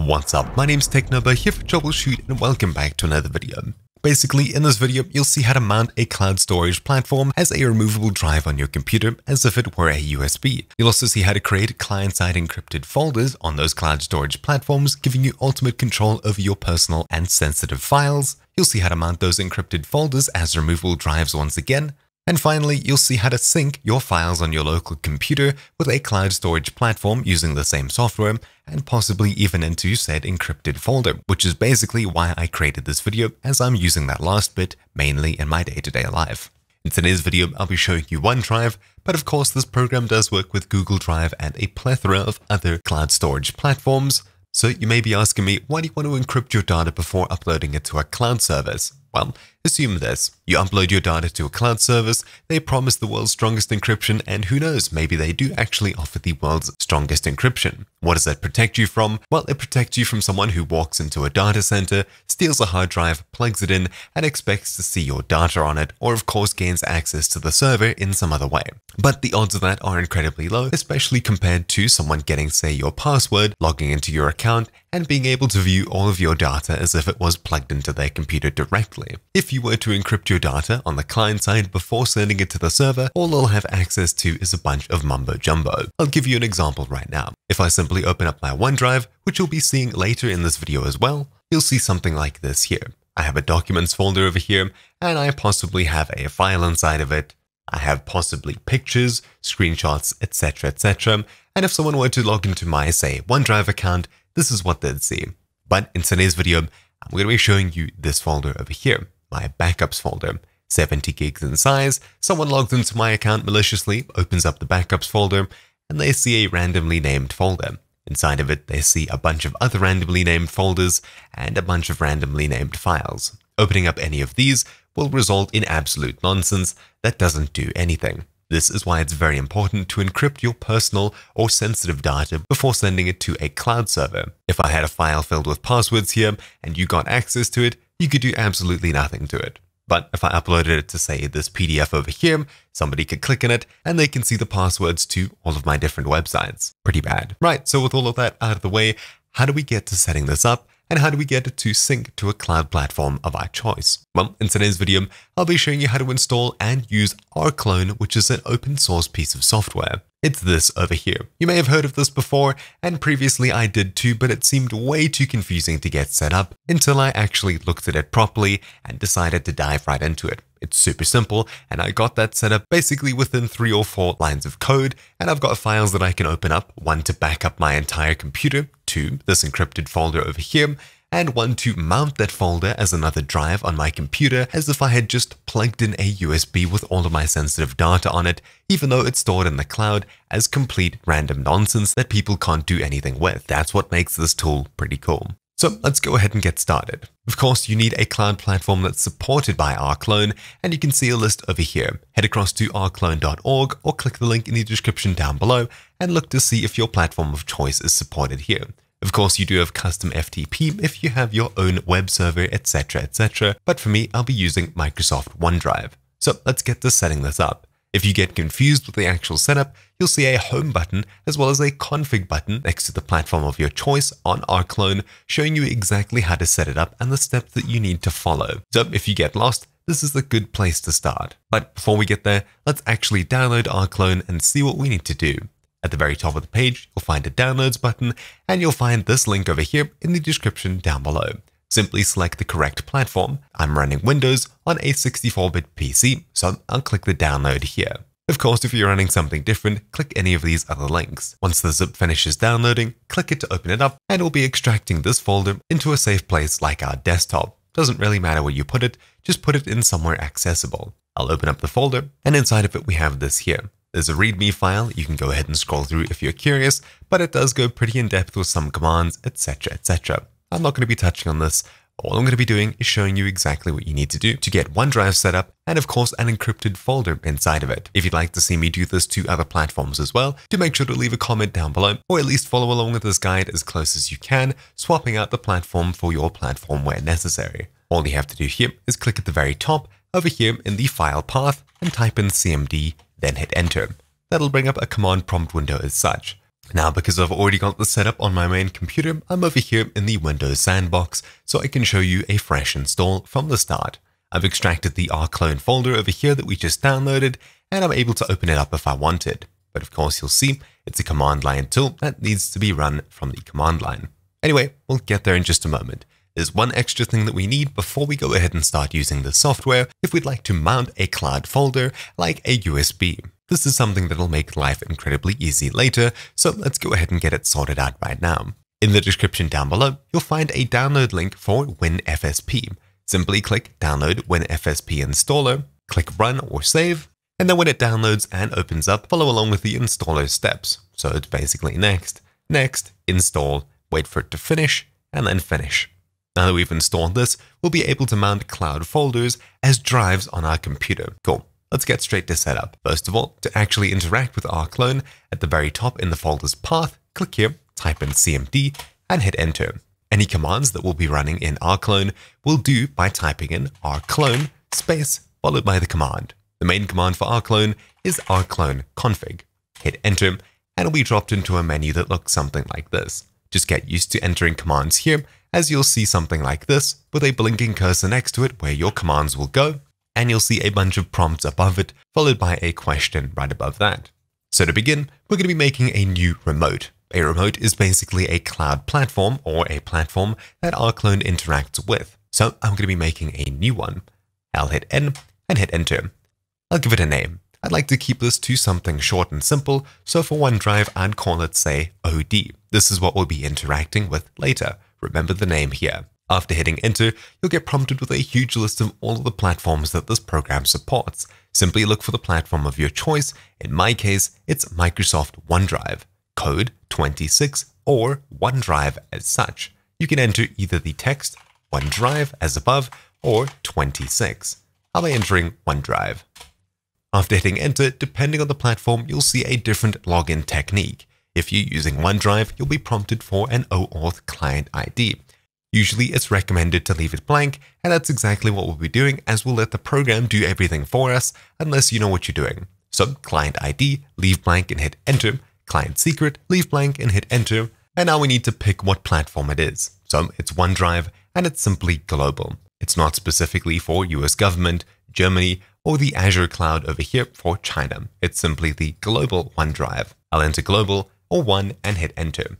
What's up, my name name's TechNobo here for TroubleChute and welcome back to another video. Basically, in this video, you'll see how to mount a cloud storage platform as a removable drive on your computer as if it were a USB. You'll also see how to create client-side encrypted folders on those cloud storage platforms, giving you ultimate control over your personal and sensitive files. You'll see how to mount those encrypted folders as removable drives once again, and finally, you'll see how to sync your files on your local computer with a cloud storage platform using the same software and possibly even into said encrypted folder, which is basically why I created this video as I'm using that last bit mainly in my day-to-day -day life. In today's video, I'll be showing you OneDrive, but of course this program does work with Google Drive and a plethora of other cloud storage platforms. So you may be asking me, why do you want to encrypt your data before uploading it to a cloud service? Well, assume this. You upload your data to a cloud service, they promise the world's strongest encryption, and who knows, maybe they do actually offer the world's strongest encryption. What does that protect you from? Well, it protects you from someone who walks into a data center, steals a hard drive, plugs it in, and expects to see your data on it, or of course gains access to the server in some other way. But the odds of that are incredibly low, especially compared to someone getting, say, your password, logging into your account, and being able to view all of your data as if it was plugged into their computer directly. If you were to encrypt your data on the client side before sending it to the server, all they'll have access to is a bunch of mumbo jumbo. I'll give you an example right now. If I simply open up my OneDrive, which you'll be seeing later in this video as well, you'll see something like this here. I have a documents folder over here, and I possibly have a file inside of it. I have possibly pictures, screenshots, etc, etc. And if someone were to log into my, say, OneDrive account, this is what they'd see. But in today's video, I'm going to be showing you this folder over here my backups folder. 70 gigs in size, someone logs into my account maliciously, opens up the backups folder, and they see a randomly named folder. Inside of it, they see a bunch of other randomly named folders and a bunch of randomly named files. Opening up any of these will result in absolute nonsense that doesn't do anything. This is why it's very important to encrypt your personal or sensitive data before sending it to a cloud server. If I had a file filled with passwords here and you got access to it, you could do absolutely nothing to it. But if I uploaded it to say this PDF over here, somebody could click on it and they can see the passwords to all of my different websites. Pretty bad. Right, so with all of that out of the way, how do we get to setting this up? And how do we get it to sync to a cloud platform of our choice? Well, in today's video, I'll be showing you how to install and use rclone, which is an open source piece of software. It's this over here. You may have heard of this before, and previously I did too, but it seemed way too confusing to get set up until I actually looked at it properly and decided to dive right into it. It's super simple, and I got that set up basically within three or four lines of code, and I've got files that I can open up, one to back up my entire computer, two, this encrypted folder over here, and one to mount that folder as another drive on my computer as if I had just plugged in a USB with all of my sensitive data on it, even though it's stored in the cloud as complete random nonsense that people can't do anything with. That's what makes this tool pretty cool. So let's go ahead and get started. Of course, you need a cloud platform that's supported by rclone, and you can see a list over here. Head across to rclone.org or click the link in the description down below and look to see if your platform of choice is supported here. Of course, you do have custom FTP if you have your own web server, etc, etc, but for me, I'll be using Microsoft OneDrive. So let's get to setting this up. If you get confused with the actual setup, you'll see a home button as well as a config button next to the platform of your choice on rclone showing you exactly how to set it up and the steps that you need to follow. So if you get lost, this is a good place to start. But before we get there, let's actually download rclone and see what we need to do. At the very top of the page, you'll find a downloads button, and you'll find this link over here in the description down below. Simply select the correct platform. I'm running Windows on a 64-bit PC, so I'll click the download here. Of course, if you're running something different, click any of these other links. Once the zip finishes downloading, click it to open it up, and it'll be extracting this folder into a safe place like our desktop. Doesn't really matter where you put it, just put it in somewhere accessible. I'll open up the folder, and inside of it we have this here. There's a README file, you can go ahead and scroll through if you're curious, but it does go pretty in depth with some commands, etc, etc. I'm not going to be touching on this. All I'm going to be doing is showing you exactly what you need to do to get OneDrive set up and of course an encrypted folder inside of it. If you'd like to see me do this to other platforms as well, do make sure to leave a comment down below or at least follow along with this guide as close as you can, swapping out the platform for your platform where necessary. All you have to do here is click at the very top over here in the file path and type in cmd then hit enter. That'll bring up a command prompt window as such. Now, because I've already got this set up on my main computer, I'm over here in the Windows sandbox, so I can show you a fresh install from the start. I've extracted the rclone folder over here that we just downloaded, and I'm able to open it up if I wanted. But of course, you'll see it's a command line tool that needs to be run from the command line. Anyway, we'll get there in just a moment. There's one extra thing that we need before we go ahead and start using the software if we'd like to mount a cloud folder like a USB. This is something that'll make life incredibly easy later, so let's go ahead and get it sorted out right now. In the description down below, you'll find a download link for WinFSP. Simply click Download WinFSP Installer, click Run or Save, and then when it downloads and opens up, follow along with the installer steps. So it's basically next, next, install, wait for it to finish, and then finish. Now that we've installed this, we'll be able to mount cloud folders as drives on our computer. Cool. Let's get straight to setup. First of all, to actually interact with rclone, at the very top in the folder's path, click here, type in cmd, and hit enter. Any commands that we'll be running in rclone will do by typing in rclone space followed by the command. The main command for rclone is rclone config. Hit enter, and it'll be dropped into a menu that looks something like this. Just get used to entering commands here, as you'll see something like this, with a blinking cursor next to it where your commands will go, and you'll see a bunch of prompts above it, followed by a question right above that. So to begin, we're going to be making a new remote. A remote is basically a cloud platform or a platform that rclone interacts with. So I'm going to be making a new one. I'll hit N and hit enter. I'll give it a name. I'd like to keep this to something short and simple, so for OneDrive, I'd call it, say, OD. This is what we'll be interacting with later. Remember the name here. After hitting enter, you'll get prompted with a huge list of all of the platforms that this program supports. Simply look for the platform of your choice. In my case, it's Microsoft OneDrive, Code 26, or OneDrive as such. You can enter either the text OneDrive as above or 26. I'll be entering OneDrive. After hitting enter, depending on the platform, you'll see a different login technique. If you're using OneDrive, you'll be prompted for an OAuth client ID. Usually it's recommended to leave it blank, and that's exactly what we'll be doing as we'll let the program do everything for us unless you know what you're doing. So client ID, leave blank and hit enter, client secret, leave blank and hit enter, and now we need to pick what platform it is. So it's OneDrive and it's simply global. It's not specifically for US government, Germany, or the Azure cloud over here for China. It's simply the global OneDrive. I'll enter global or one and hit enter.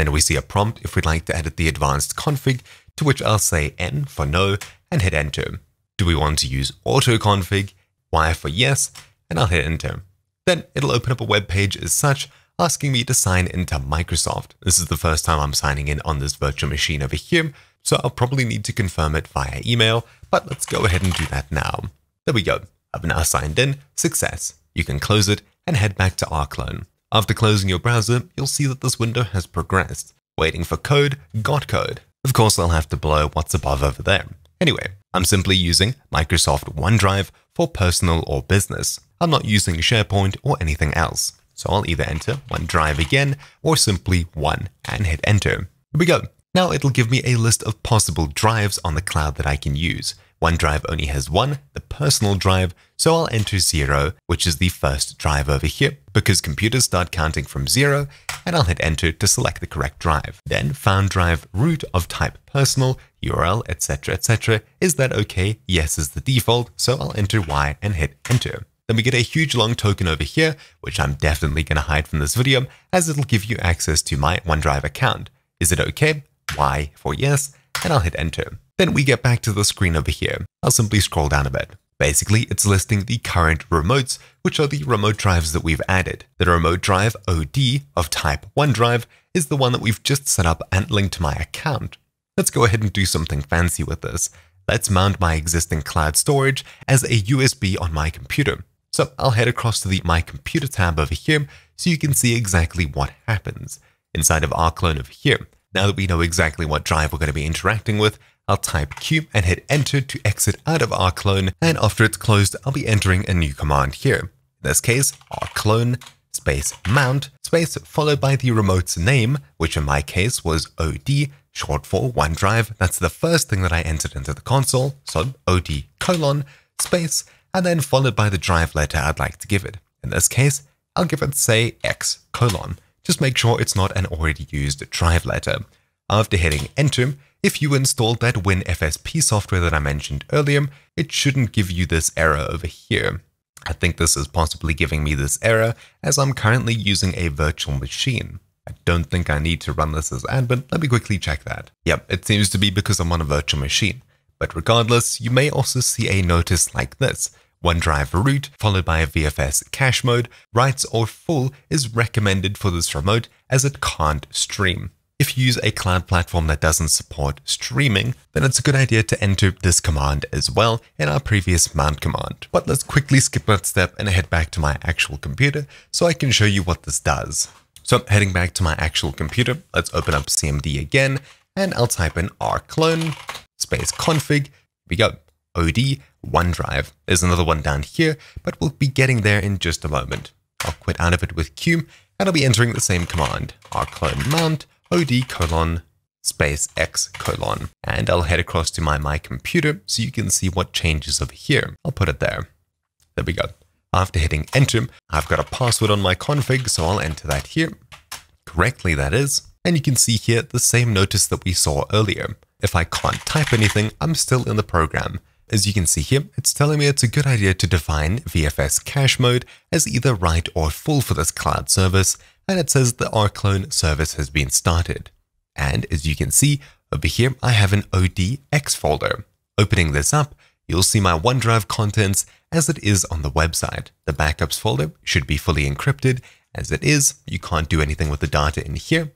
Then we see a prompt if we'd like to edit the advanced config, to which I'll say N for no and hit enter. Do we want to use auto config? Y for yes, and I'll hit enter. Then it'll open up a web page as such, asking me to sign into Microsoft. This is the first time I'm signing in on this virtual machine over here, so I'll probably need to confirm it via email, but let's go ahead and do that now. There we go. I've now signed in. Success. You can close it and head back to rclone. After closing your browser, you'll see that this window has progressed. Waiting for code, got code. Of course, I'll have to blow what's above over there. Anyway, I'm simply using Microsoft OneDrive for personal or business. I'm not using SharePoint or anything else. So I'll either enter OneDrive again or simply one and hit enter. Here we go. Now it'll give me a list of possible drives on the cloud that I can use. OneDrive only has one, the personal drive, so I'll enter zero, which is the first drive over here, because computers start counting from zero, and I'll hit enter to select the correct drive. Then found drive root of type personal, URL, etc, etc. Is that okay? Yes is the default, so I'll enter Y and hit enter. Then we get a huge long token over here, which I'm definitely going to hide from this video, as it'll give you access to my OneDrive account. Is it okay? Y for yes, and I'll hit enter. Then we get back to the screen over here. I'll simply scroll down a bit. Basically, it's listing the current remotes, which are the remote drives that we've added. The remote drive OD of type OneDrive is the one that we've just set up and linked to my account. Let's go ahead and do something fancy with this. Let's mount my existing cloud storage as a USB on my computer. So I'll head across to the My Computer tab over here so you can see exactly what happens. Inside of rclone over here, now that we know exactly what drive we're going to be interacting with, I'll type Q and hit enter to exit out of rclone. and after it's closed, I'll be entering a new command here. In this case, rclone space mount space followed by the remote's name, which in my case was OD, short for OneDrive. That's the first thing that I entered into the console, so OD colon space, and then followed by the drive letter I'd like to give it. In this case, I'll give it say X colon just make sure it's not an already used drive letter. After hitting enter, if you installed that WinFSP software that I mentioned earlier, it shouldn't give you this error over here. I think this is possibly giving me this error as I'm currently using a virtual machine. I don't think I need to run this as admin. Let me quickly check that. Yep, it seems to be because I'm on a virtual machine. But regardless, you may also see a notice like this. OneDrive root followed by a VFS cache mode, writes or full is recommended for this remote as it can't stream. If you use a cloud platform that doesn't support streaming, then it's a good idea to enter this command as well in our previous mount command. But let's quickly skip that step and head back to my actual computer so I can show you what this does. So I'm heading back to my actual computer, let's open up CMD again and I'll type in rclone space config. Here we go. OD OneDrive. There's another one down here, but we'll be getting there in just a moment. I'll quit out of it with Q and I'll be entering the same command, rclone mount od colon space x colon. And I'll head across to my My Computer so you can see what changes over here. I'll put it there. There we go. After hitting enter, I've got a password on my config, so I'll enter that here. Correctly, that is. And you can see here the same notice that we saw earlier. If I can't type anything, I'm still in the program. As you can see here, it's telling me it's a good idea to define VFS cache mode as either write or full for this cloud service, and it says the rclone service has been started. And as you can see, over here I have an ODX folder. Opening this up, you'll see my OneDrive contents as it is on the website. The backups folder should be fully encrypted. As it is, you can't do anything with the data in here.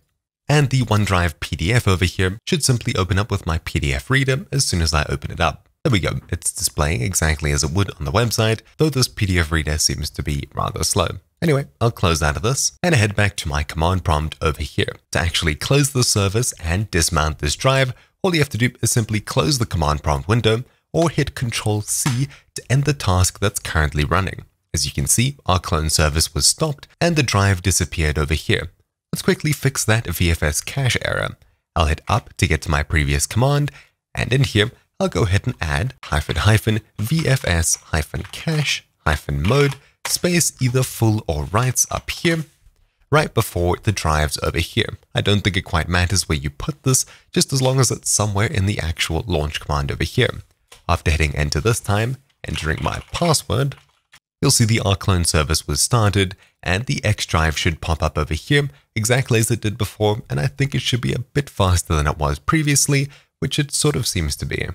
And the OneDrive PDF over here should simply open up with my PDF reader as soon as I open it up. There we go, it's displaying exactly as it would on the website, though this PDF reader seems to be rather slow. Anyway, I'll close out of this and head back to my command prompt over here. To actually close the service and dismount this drive, all you have to do is simply close the command prompt window or hit Ctrl C to end the task that's currently running. As you can see, rclone service was stopped and the drive disappeared over here. Let's quickly fix that VFS cache error. I'll hit up to get to my previous command, and in here, I'll go ahead and add hyphen hyphen VFS hyphen cache hyphen mode space either full or writes up here right before the drives over here. I don't think it quite matters where you put this, just as long as it's somewhere in the actual launch command over here. After hitting enter this time, entering my password, you'll see the rclone service was started and the X drive should pop up over here exactly as it did before and I think it should be a bit faster than it was previously, which it sort of seems to be.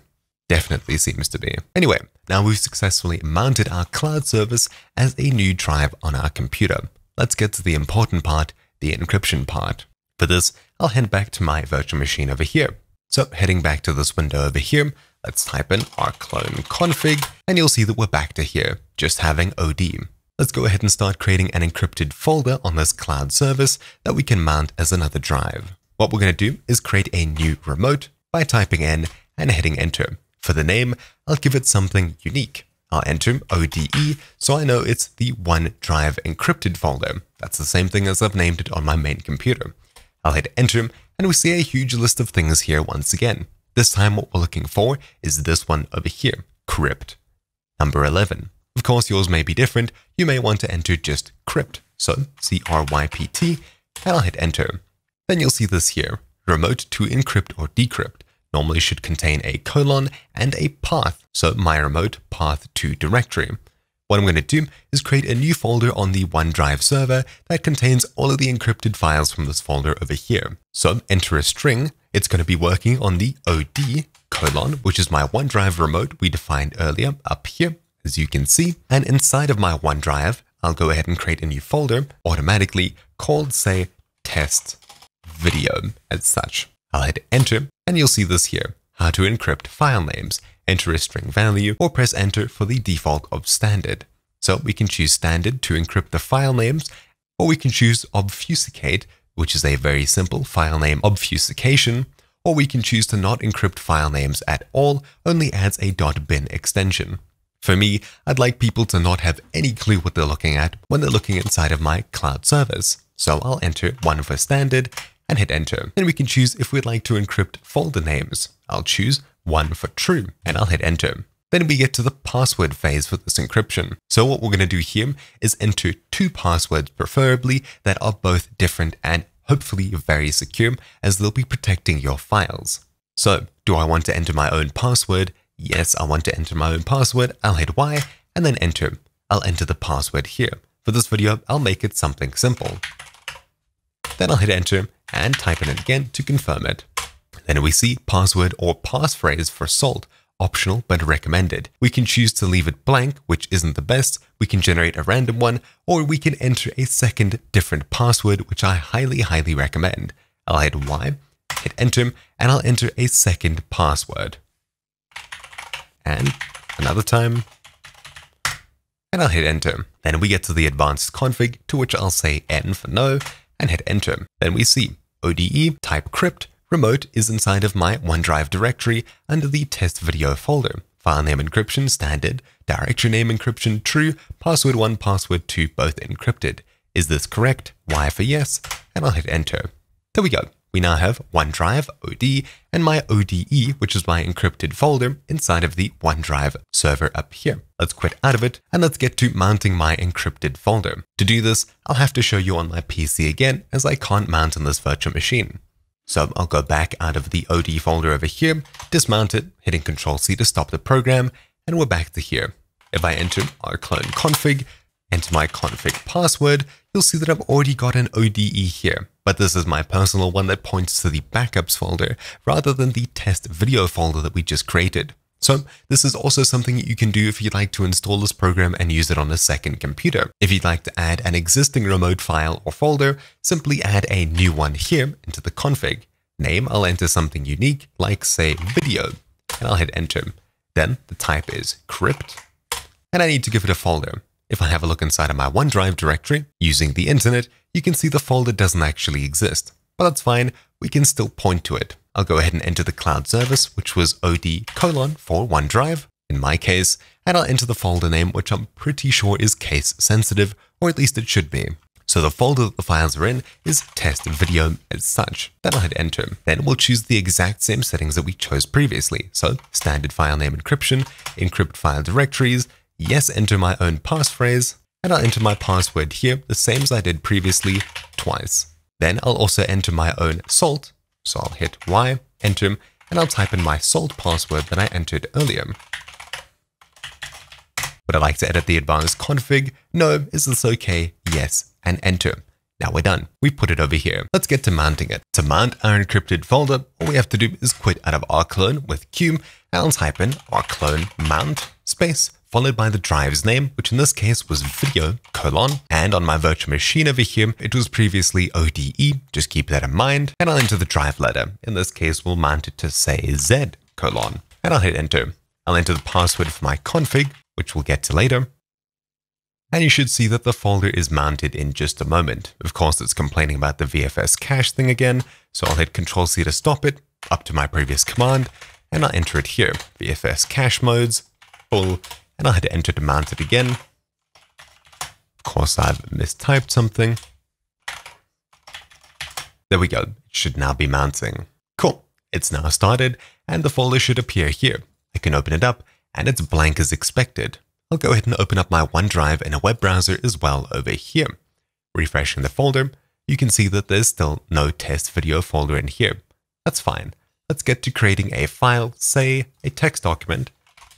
Definitely seems to be. Anyway, now we've successfully mounted our cloud service as a new drive on our computer. Let's get to the important part, the encryption part. For this, I'll head back to my virtual machine over here. So heading back to this window over here, let's type in rclone config, and you'll see that we're back to here, just having OD. Let's go ahead and start creating an encrypted folder on this cloud service that we can mount as another drive. What we're going to do is create a new remote by typing in and hitting enter. For the name, I'll give it something unique. I'll enter ODE so I know it's the OneDrive encrypted folder. That's the same thing as I've named it on my main computer. I'll hit enter and we see a huge list of things here once again. This time what we're looking for is this one over here, crypt. Number 11. Of course yours may be different, you may want to enter just crypt, so C-R-Y-P-T, and I'll hit enter. Then you'll see this here, remote to encrypt or decrypt normally should contain a colon and a path, so my remote path to directory. What I'm going to do is create a new folder on the OneDrive server that contains all of the encrypted files from this folder over here. So enter a string, it's going to be working on the OD colon, which is my OneDrive remote we defined earlier up here, as you can see. And inside of my OneDrive, I'll go ahead and create a new folder automatically called, say, test video as such. I'll hit enter and you'll see this here, how to encrypt file names, enter a string value or press enter for the default of standard. So we can choose standard to encrypt the file names or we can choose obfuscate, which is a very simple file name obfuscation, or we can choose to not encrypt file names at all, only adds a .bin extension. For me, I'd like people to not have any clue what they're looking at when they're looking inside of my cloud service. So I'll enter one for standard and hit enter. Then we can choose if we'd like to encrypt folder names. I'll choose one for true and I'll hit enter. Then we get to the password phase for this encryption. So what we're going to do here is enter two passwords preferably that are both different and hopefully very secure as they'll be protecting your files. So do I want to enter my own password? Yes, I want to enter my own password. I'll hit Y and then enter. I'll enter the password here. For this video, I'll make it something simple. Then I'll hit enter and type in it again to confirm it. Then we see password or passphrase for salt, optional but recommended. We can choose to leave it blank, which isn't the best. We can generate a random one, or we can enter a second different password, which I highly, highly recommend. I'll hit Y, hit enter, and I'll enter a second password. And another time, and I'll hit enter. Then we get to the advanced config, to which I'll say N for no, and hit enter. Then we see ODE type crypt Remote is inside of my OneDrive directory under the test video folder. File name encryption standard, directory name encryption true, password 1, password 2 both encrypted. Is this correct? Y for yes, and I'll hit enter. There we go. We now have OneDrive, OD, and my ODE, which is my encrypted folder inside of the OneDrive server up here. Let's quit out of it and let's get to mounting my encrypted folder. To do this, I'll have to show you on my PC again as I can't mount on this virtual machine. So I'll go back out of the OD folder over here, dismount it, hitting Control C to stop the program, and we're back to here. If I enter rclone config, enter my config password, you'll see that I've already got an ODE here, but this is my personal one that points to the backups folder rather than the test video folder that we just created. So this is also something you can do if you'd like to install this program and use it on a second computer. If you'd like to add an existing remote file or folder, simply add a new one here into the config. Name, I'll enter something unique, like say video, and I'll hit enter. Then the type is crypt, and I need to give it a folder. If I have a look inside of my OneDrive directory using the internet, you can see the folder doesn't actually exist. But that's fine, we can still point to it. I'll go ahead and enter the cloud service, which was OD colon for OneDrive in my case, and I'll enter the folder name, which I'm pretty sure is case sensitive, or at least it should be. So the folder that the files are in is test video as such. Then I'll hit enter. Then we'll choose the exact same settings that we chose previously. So standard file name encryption, encrypt file directories, yes, enter my own passphrase, and I'll enter my password here, the same as I did previously, twice. Then I'll also enter my own salt, so I'll hit Y, enter, and I'll type in my salt password that I entered earlier. Would I like to edit the advanced config? No. Is this okay? Yes. And enter. Now we're done. We've put it over here. Let's get to mounting it. To mount our encrypted folder, all we have to do is quit out of rclone with q and I'll type in rclone mount space followed by the drive's name, which in this case was video colon. And on my virtual machine over here, it was previously ODE. Just keep that in mind. And I'll enter the drive letter. In this case, we'll mount it to say Z colon. And I'll hit enter. I'll enter the password for my config, which we'll get to later. And you should see that the folder is mounted in just a moment. Of course, it's complaining about the VFS cache thing again, so I'll hit Control C to stop it, up to my previous command, and I'll enter it here. VFS cache modes, full, and I'll hit enter to mount it again. Of course, I've mistyped something. There we go. It should now be mounting. Cool. It's now started, and the folder should appear here. I can open it up, and it's blank as expected. I'll go ahead and open up my OneDrive in a web browser as well over here. Refreshing the folder, you can see that there's still no test video folder in here. That's fine. Let's get to creating a file, say a text document,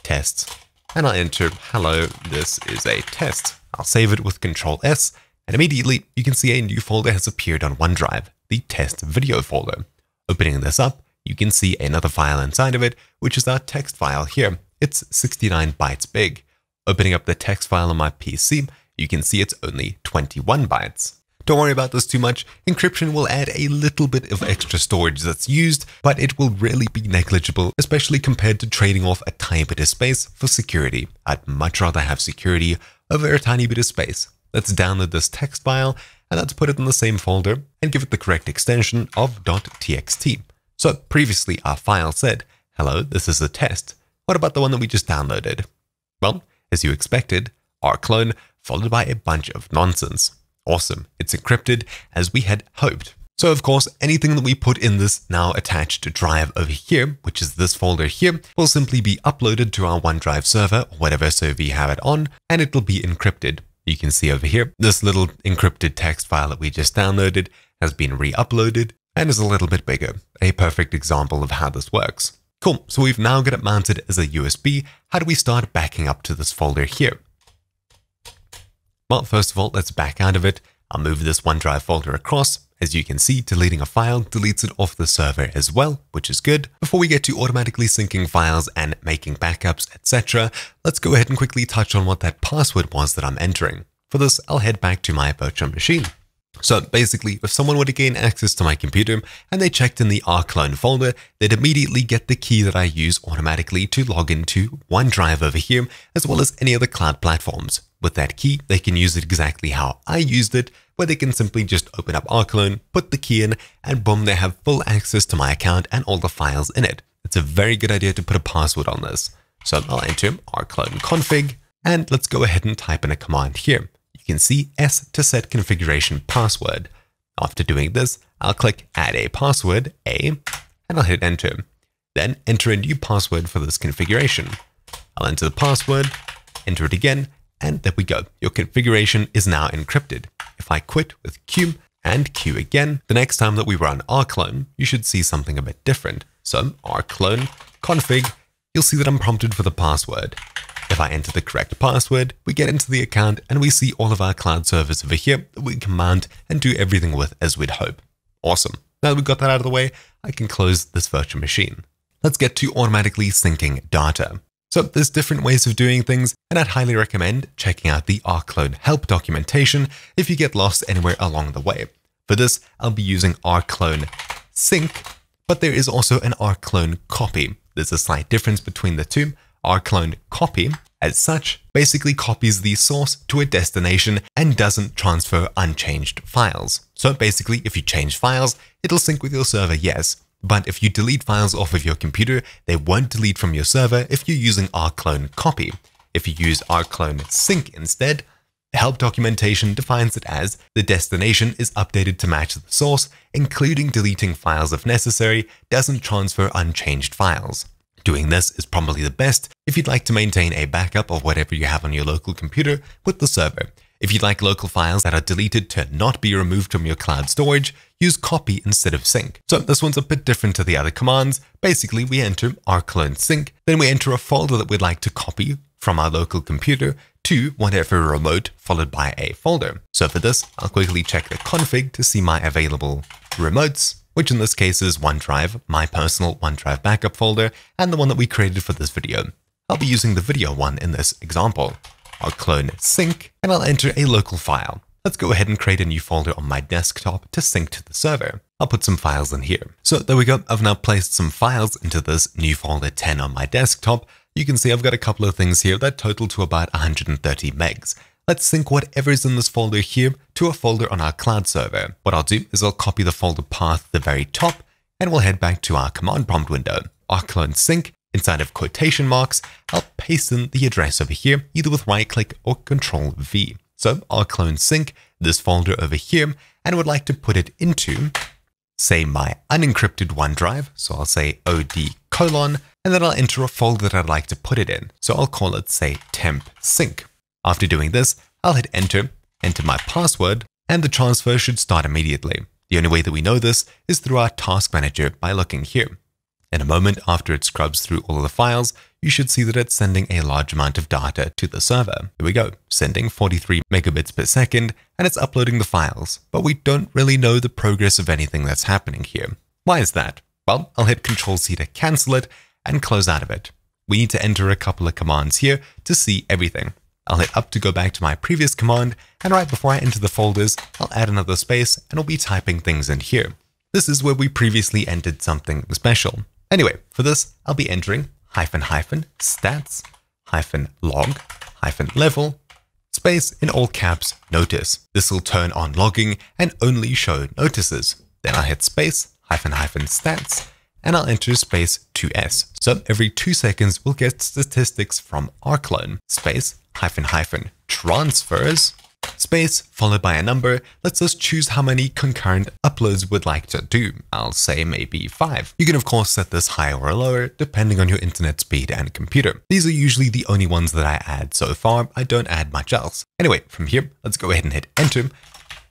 tests and I'll enter, hello, this is a test. I'll save it with Control S, and immediately you can see a new folder has appeared on OneDrive, the test video folder. Opening this up, you can see another file inside of it, which is our text file here. It's 69 bytes big. Opening up the text file on my PC, you can see it's only 21 bytes. Don't worry about this too much. Encryption will add a little bit of extra storage that's used, but it will really be negligible, especially compared to trading off a tiny bit of space for security. I'd much rather have security over a tiny bit of space. Let's download this text file and let's put it in the same folder and give it the correct extension of .txt. So previously our file said, hello, this is a test. What about the one that we just downloaded? Well, as you expected, rclone followed by a bunch of nonsense. Awesome, it's encrypted as we had hoped. So of course, anything that we put in this now attached drive over here, which is this folder here, will simply be uploaded to our OneDrive server or whatever server you have it on, and it'll be encrypted. You can see over here, this little encrypted text file that we just downloaded has been re-uploaded and is a little bit bigger, a perfect example of how this works. Cool, so we've now got it mounted as a USB. How do we start backing up to this folder here? Well, first of all, let's back out of it. I'll move this OneDrive folder across. As you can see, deleting a file deletes it off the server as well, which is good. Before we get to automatically syncing files and making backups, etc., let's go ahead and quickly touch on what that password was that I'm entering. For this, I'll head back to my virtual machine. So basically, if someone were to gain access to my computer and they checked in the rclone folder, they'd immediately get the key that I use automatically to log into OneDrive over here, as well as any other cloud platforms. With that key, they can use it exactly how I used it, where they can simply just open up rclone, put the key in, and boom, they have full access to my account and all the files in it. It's a very good idea to put a password on this. So I'll enter rclone config, and let's go ahead and type in a command here you can see S to set configuration password. After doing this, I'll click add a password, A, and I'll hit enter. Then enter a new password for this configuration. I'll enter the password, enter it again, and there we go. Your configuration is now encrypted. If I quit with Q and Q again, the next time that we run rclone, you should see something a bit different. So rclone config, you'll see that I'm prompted for the password. If I enter the correct password, we get into the account and we see all of our cloud servers over here that we can command and do everything with as we'd hope. Awesome. Now that we've got that out of the way, I can close this virtual machine. Let's get to automatically syncing data. So there's different ways of doing things, and I'd highly recommend checking out the rclone help documentation if you get lost anywhere along the way. For this, I'll be using rclone sync, but there is also an rclone copy. There's a slight difference between the two, rclone copy, as such, basically copies the source to a destination and doesn't transfer unchanged files. So basically, if you change files, it'll sync with your server, yes, but if you delete files off of your computer, they won't delete from your server if you're using rclone copy. If you use rclone sync instead, the help documentation defines it as the destination is updated to match the source, including deleting files if necessary, doesn't transfer unchanged files. Doing this is probably the best if you'd like to maintain a backup of whatever you have on your local computer with the server. If you'd like local files that are deleted to not be removed from your cloud storage, use copy instead of sync. So this one's a bit different to the other commands. Basically, we enter rclone sync, then we enter a folder that we'd like to copy from our local computer to whatever remote followed by a folder. So for this, I'll quickly check the config to see my available remotes which in this case is OneDrive, my personal OneDrive backup folder, and the one that we created for this video. I'll be using the video one in this example. rclone sync, and I'll enter a local file. Let's go ahead and create a new folder on my desktop to sync to the server. I'll put some files in here. So there we go, I've now placed some files into this new folder 10 on my desktop. You can see I've got a couple of things here that total to about 130 megs. Let's sync whatever's in this folder here to a folder on our cloud server. What I'll do is I'll copy the folder path at the very top and we'll head back to our command prompt window. rclone sync inside of quotation marks, I'll paste in the address over here, either with right click or control V. So rclone sync this folder over here and would like to put it into say my unencrypted OneDrive. So I'll say od colon, and then I'll enter a folder that I'd like to put it in. So I'll call it say temp sync. After doing this, I'll hit enter, enter my password, and the transfer should start immediately. The only way that we know this is through our task manager by looking here. In a moment after it scrubs through all of the files, you should see that it's sending a large amount of data to the server. Here we go, sending 43 megabits per second, and it's uploading the files, but we don't really know the progress of anything that's happening here. Why is that? Well, I'll hit Control C to cancel it and close out of it. We need to enter a couple of commands here to see everything. I'll hit up to go back to my previous command, and right before I enter the folders, I'll add another space and I'll be typing things in here. This is where we previously entered something special. Anyway, for this, I'll be entering hyphen hyphen stats hyphen log hyphen level space in all caps notice. This will turn on logging and only show notices. Then I'll hit space hyphen hyphen stats and I'll enter space 2s. So every two seconds we'll get statistics from rclone space hyphen hyphen transfers Space followed by a number lets us choose how many concurrent uploads we'd like to do. I'll say maybe 5. You can of course set this higher or lower depending on your internet speed and computer. These are usually the only ones that I add so far, I don't add much else. Anyway, from here, let's go ahead and hit enter,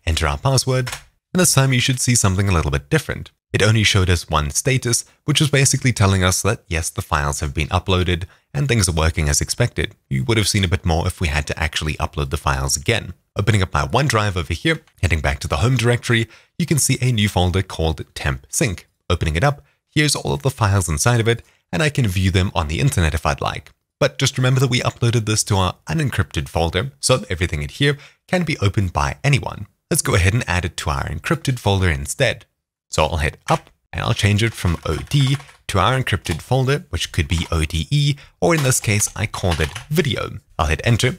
enter our password, and this time you should see something a little bit different. It only showed us one status, which was basically telling us that yes, the files have been uploaded and things are working as expected. You would have seen a bit more if we had to actually upload the files again. Opening up my OneDrive over here, heading back to the home directory, you can see a new folder called temp sync. Opening it up, here's all of the files inside of it, and I can view them on the internet if I'd like. But just remember that we uploaded this to our unencrypted folder, so everything in here can be opened by anyone. Let's go ahead and add it to our encrypted folder instead. So I'll hit up and I'll change it from OD to our encrypted folder, which could be ODE, or in this case, I called it video. I'll hit enter,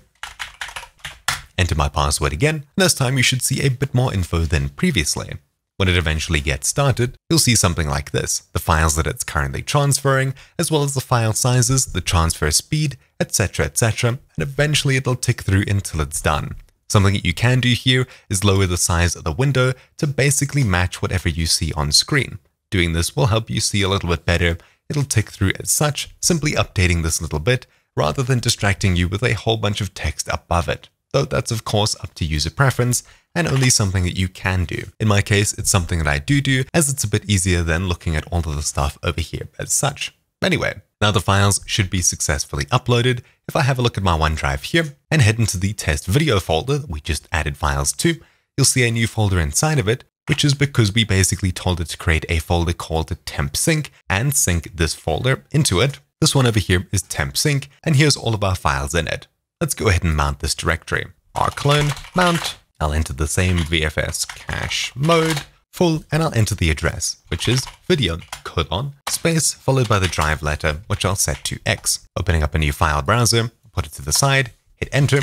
enter my password again. This time you should see a bit more info than previously. When it eventually gets started, you'll see something like this, the files that it's currently transferring, as well as the file sizes, the transfer speed, etc, etc, and eventually it'll tick through until it's done. Something that you can do here is lower the size of the window to basically match whatever you see on screen. Doing this will help you see a little bit better. It'll tick through as such, simply updating this little bit, rather than distracting you with a whole bunch of text above it. Though that's of course up to user preference, and only something that you can do. In my case, it's something that I do do, as it's a bit easier than looking at all of the stuff over here as such. Anyway, now the files should be successfully uploaded. If I have a look at my OneDrive here and head into the test video folder that we just added files to, you'll see a new folder inside of it, which is because we basically told it to create a folder called temp sync and sync this folder into it. This one over here is temp sync, and here's all of our files in it. Let's go ahead and mount this directory. rclone mount, I'll enter the same VFS cache mode, full, and I'll enter the address, which is video colon space followed by the drive letter, which I'll set to X. Opening up a new file browser, put it to the side, hit enter,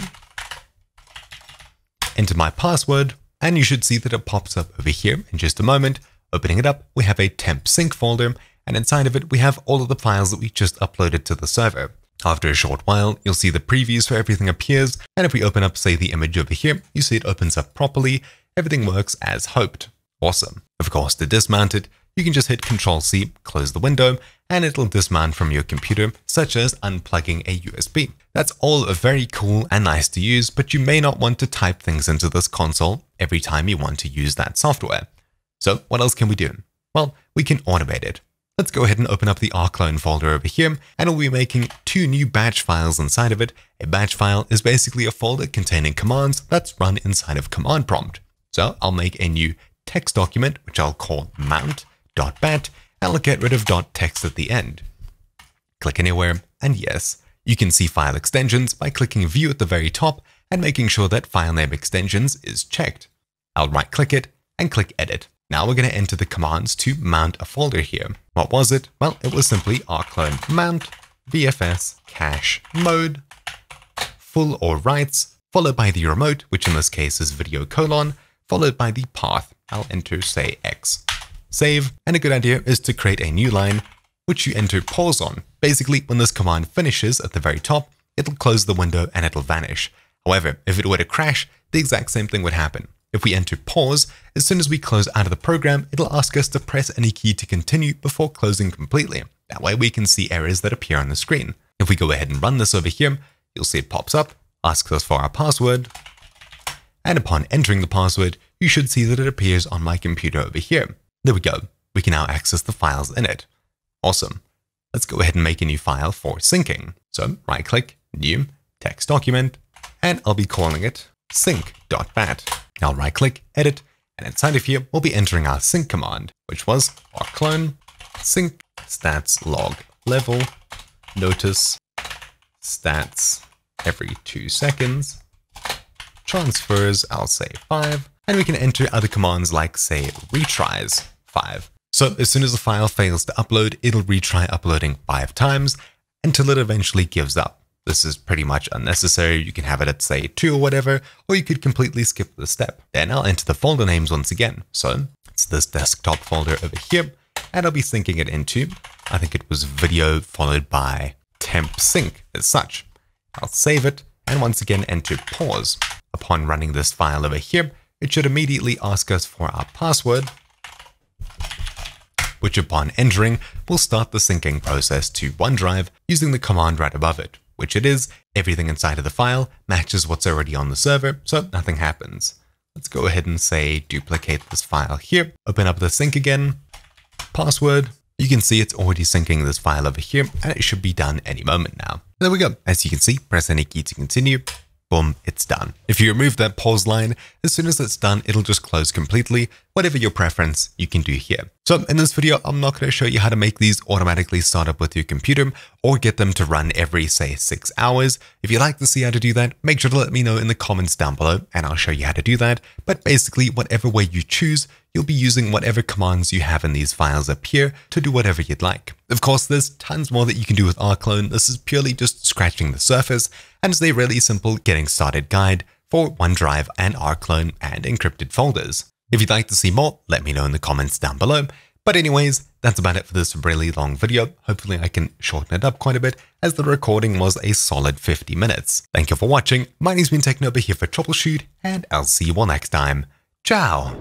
enter my password, and you should see that it pops up over here in just a moment. Opening it up, we have a temp sync folder, and inside of it, we have all of the files that we just uploaded to the server. After a short while, you'll see the previews for everything appears, and if we open up, say, the image over here, you see it opens up properly, everything works as hoped. Awesome. Of course, to dismount it, you can just hit Control C, close the window, and it'll dismount from your computer, such as unplugging a USB. That's all very cool and nice to use, but you may not want to type things into this console every time you want to use that software. So what else can we do? Well, we can automate it. Let's go ahead and open up the rclone folder over here, and we'll be making two new batch files inside of it. A batch file is basically a folder containing commands that's run inside of command prompt. So I'll make a new text document, which I'll call mount.bat, and I'll get rid of .text at the end. Click anywhere, and yes, you can see file extensions by clicking view at the very top and making sure that file name extensions is checked. I'll right click it and click edit. Now we're going to enter the commands to mount a folder here. What was it? Well, it was simply rclone mount vfs cache mode full or writes followed by the remote, which in this case is video colon, followed by the path. I'll enter say X. Save, and a good idea is to create a new line, which you enter pause on. Basically, when this command finishes at the very top, it'll close the window and it'll vanish. However, if it were to crash, the exact same thing would happen. If we enter pause, as soon as we close out of the program, it'll ask us to press any key to continue before closing completely. That way we can see errors that appear on the screen. If we go ahead and run this over here, you'll see it pops up, asks us for our password, and upon entering the password, you should see that it appears on my computer over here. There we go. We can now access the files in it. Awesome. Let's go ahead and make a new file for syncing. So right click, new, text document, and I'll be calling it sync.bat. I'll right click, edit, and inside of here, we'll be entering our sync command, which was rclone sync stats log level notice stats every two seconds transfers, I'll say 5, and we can enter other commands like say retries 5. So as soon as the file fails to upload, it'll retry uploading 5 times until it eventually gives up. This is pretty much unnecessary. You can have it at say 2 or whatever, or you could completely skip the step. Then I'll enter the folder names once again. So it's this desktop folder over here, and I'll be syncing it into, I think it was video followed by temp sync as such. I'll save it and once again enter pause. Upon running this file over here, it should immediately ask us for our password, which upon entering will start the syncing process to OneDrive using the command right above it, which it is, everything inside of the file matches what's already on the server, so nothing happens. Let's go ahead and say duplicate this file here, open up the sync again, password, you can see it's already syncing this file over here and it should be done any moment now. There we go. As you can see, press any key to continue boom, it's done. If you remove that pause line, as soon as it's done, it'll just close completely. Whatever your preference, you can do here. So in this video, I'm not going to show you how to make these automatically start up with your computer or get them to run every, say, six hours. If you'd like to see how to do that, make sure to let me know in the comments down below and I'll show you how to do that. But basically, whatever way you choose, you'll be using whatever commands you have in these files up here to do whatever you'd like. Of course, there's tons more that you can do with rclone. This is purely just scratching the surface, and it's a really simple getting started guide for OneDrive and rclone and encrypted folders. If you'd like to see more, let me know in the comments down below. But anyways, that's about it for this really long video. Hopefully I can shorten it up quite a bit as the recording was a solid 50 minutes. Thank you for watching. My name's been TechNobo here for TroubleChute and I'll see you all next time. Ciao!